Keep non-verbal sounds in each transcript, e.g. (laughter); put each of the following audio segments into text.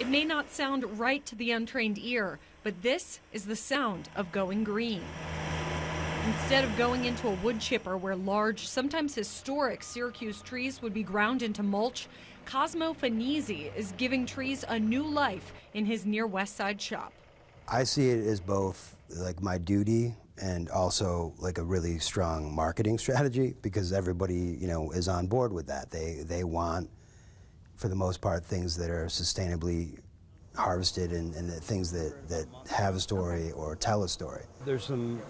It may not sound right to the untrained ear, but this is the sound of going green. Instead of going into a wood chipper where large, sometimes historic Syracuse trees would be ground into mulch, Cosmo Fanizzi is giving trees a new life in his near West Side shop. I see it as both like my duty and also like a really strong marketing (laughs) strategy because everybody, you know, is on board with that. They they want for the most part things that are sustainably harvested and, and things that, that have a story or tell a story. There's some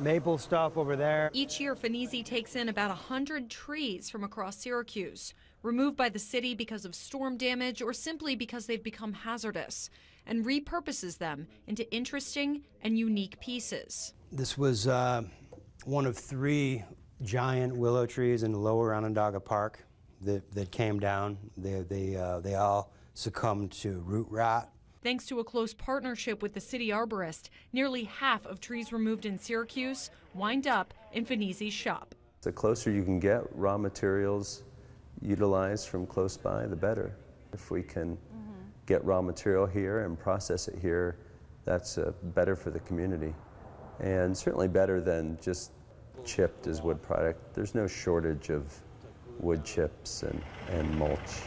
maple stuff over there. Each year, Fanizzi takes in about 100 trees from across Syracuse, removed by the city because of storm damage or simply because they've become hazardous, and repurposes them into interesting and unique pieces. This was uh, one of three giant willow trees in lower Onondaga Park that, that came down. They, they, uh, they all succumbed to root rot. Thanks to a close partnership with the city arborist, nearly half of trees removed in Syracuse wind up in Fanizzi's shop. The closer you can get raw materials utilized from close by, the better. If we can mm -hmm. get raw material here and process it here, that's uh, better for the community. And certainly better than just chipped as wood product. There's no shortage of wood chips and, and mulch.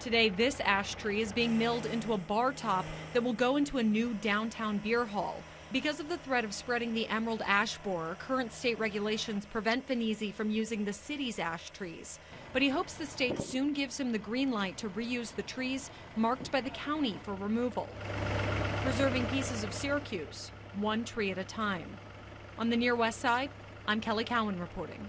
Today, this ash tree is being milled into a bar top that will go into a new downtown beer hall. Because of the threat of spreading the emerald ash borer, current state regulations prevent Fanizzi from using the city's ash trees. But he hopes the state soon gives him the green light to reuse the trees marked by the county for removal. Preserving pieces of Syracuse, one tree at a time. On the near west side, I'm Kellie Cowan reporting.